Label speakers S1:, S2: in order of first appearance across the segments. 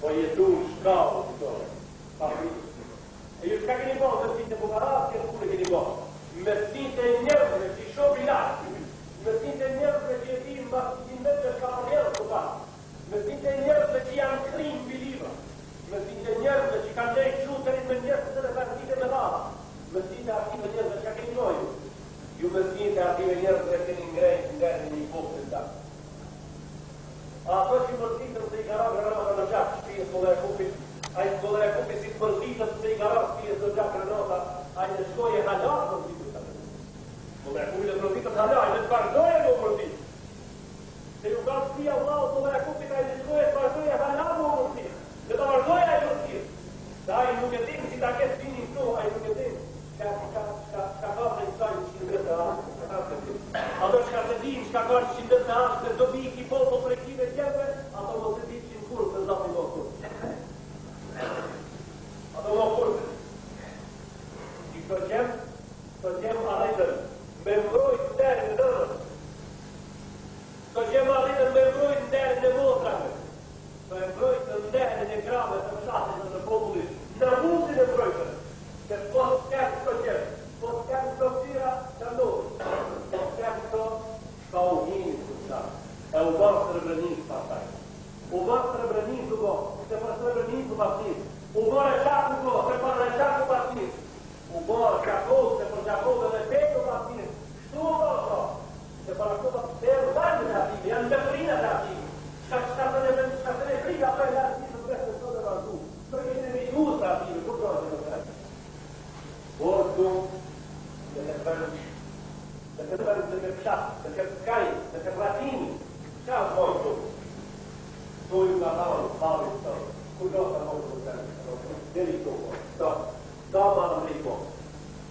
S1: po jetu një shkabu të dore papirisht e ju shka keni bërë, mështin të bukarat, raskë kërë ku le keni bo me të e njerëzëve që i shovi nartë me sijnë të e njerëzëve që i ti më bërë vetë që ka o njerëzë po pasë me të e njerëzëve që i anë krim për i riva me sijnë të e që i ka ndrej kështë Nështë të të biki po të prejtjime të gjemëve, ato më të ditë që në kurë për zapi do të kurë. Ato më kurë. I këtë gjemë, këtë gjemë a me më rrujtë të deri në dërën. Këtë gjemë a rritër me më rrujtë të deri në votërën. Me më të deri në një kravën e të përsaqën në të pëllën. partido. é já preparado o partido. Humor acabou, depois acabou, de repente o partido. Estudo, se para Cuba, o vale da Bíblia, anda brina da vida. Está está fazendo, está fazendo briga para olhar isso para as pessoas do Brasil. Porque ele me usa a Bíblia, por causa do Brasil. Porto, dacă nu mai dacă șap, dacă cai, dacă platini, ce-au vorbit? Tu, la Paul, Paul, Paul. Kulota Mokutan, det vil gå på. Da, da man vil gå.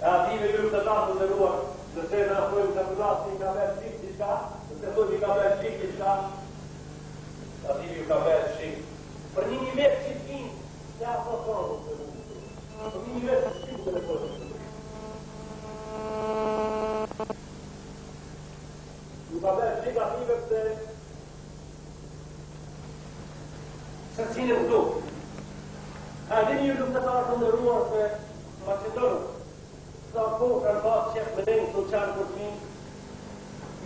S1: At vi vil ut av landet det lår, det ser dere på ut av landet, vi kan være skiktiske, det ser vi kan være skiktiske, at vi kan være skiktiske. Për një një vetë që t'in, që a po tonë të rrugë. Për një një vetë që t'in të rrugë. Ju ka bërë që ka t'in vetë një rëndu. A dhe një lukët të të ndërruar për Macedonët, sa po kanë pasë që e përdenë të qarë për të minë,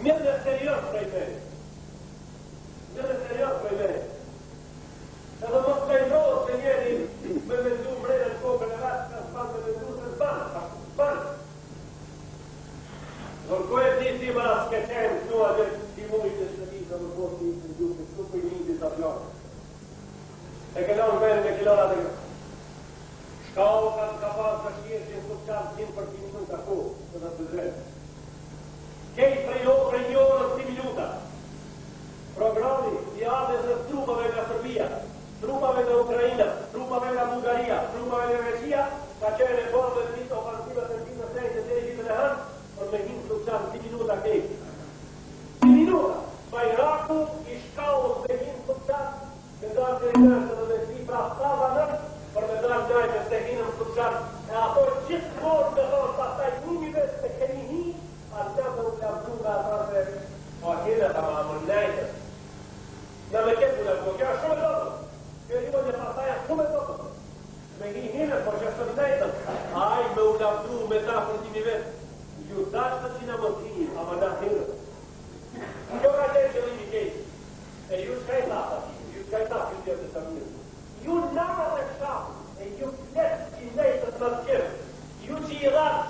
S1: një dhe serios për i përë, një dhe serios për i përë, e dhe mos të i nëzohë që njeri me me du mrejnë të kohë për e ratë, ka s'pan me me du së të banë, banë. Nërkoj po e ti si më asë keqenë, kërë me kilohat kërë. kanë ka pasë të shkjesë që në kusë qatë qimë për një mund të kohë, të të të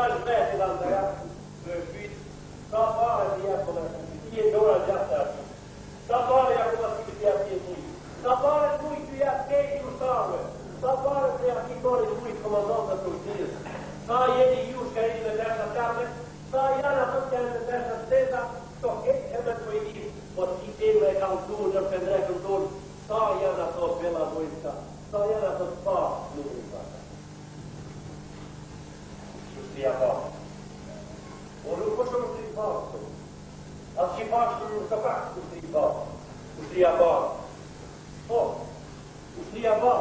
S1: și-aș vrea să l-am tăiat grășit, să afară de ea până la fie de ora de asta, să afară ea până la fie de ea fie lui, să afară lui cu ea teiul tavă, să afară cu ea fiecare lui comandant să ucide, să ele iuși care îi vedea la teatră, să ia la tot care îi vedea la steza, să o heche mă coinim, o schitime ca un tună pe dreptul tună, să ia la tot pe la voința, să ia la tot pa, nu. të jabë. O nuk po shumë të i atë po. që i bërë nuk të bërë, kështë të i bërë, Po, kështë të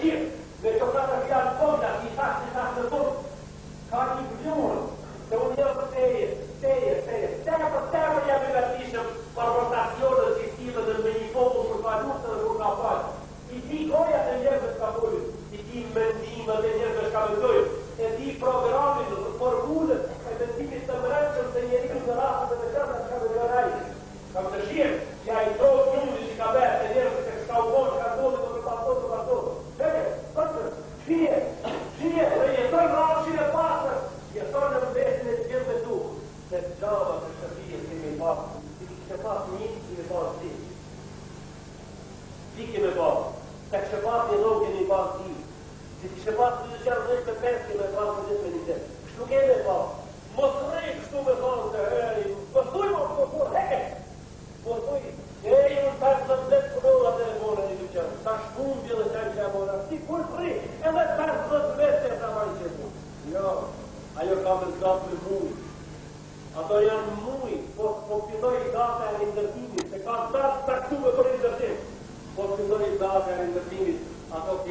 S1: here. Dhe se kështë qëtër e me i pasë, si i kështë pasë një i pasë ti, ti ke me pasë, se kështë pasë i nëngjë i pasë ti, si kështë pasë i nëngjë i pasë ti, si kështë pasë i nëngjë i pasë 10 15 15 me pasë, mos rrejtë që me pasë të heri, mos ujënës mos ujënës, hekës,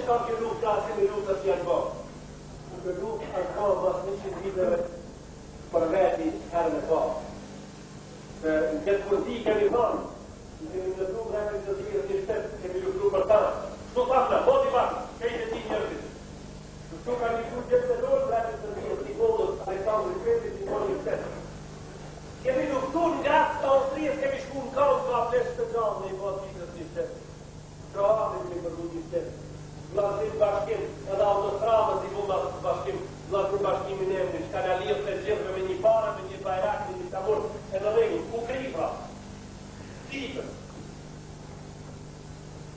S1: Në shkak e blok të ashtë e mi rrota që jatë bërë. Nuk e blok atë bërë që nëshkik t'i dheve që parë me di kërën e bërë. Në këtë mund t'i ka një falën, në shkik në blok dheve në qështë dhirë të kërën, shkik në blok atë falën. Sot vatë dhe, bote i kejtë ti njërët. Nuk shkoka një shkuk jetë dheve dheve, A por edhe ku u kripa, kipër,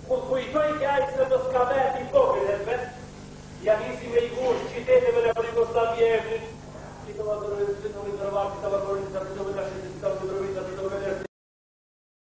S1: ku po të pëjtojnë të ajse dhe s'ka veti po kripe, ja nisi me i vushë, që me në kripo s'a mjeqët, kito la të rëzitë, kito la të rëzitë, kito la të rëzitë, kito la të rëzitë, kito la të rëzitë,